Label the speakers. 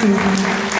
Speaker 1: 嗯。